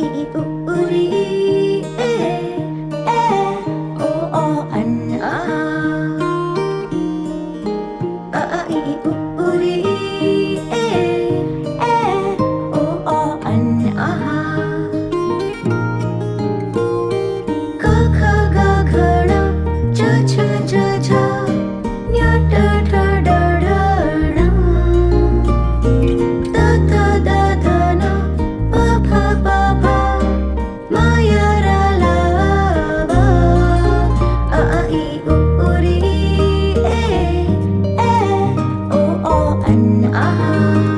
iuuring Ah.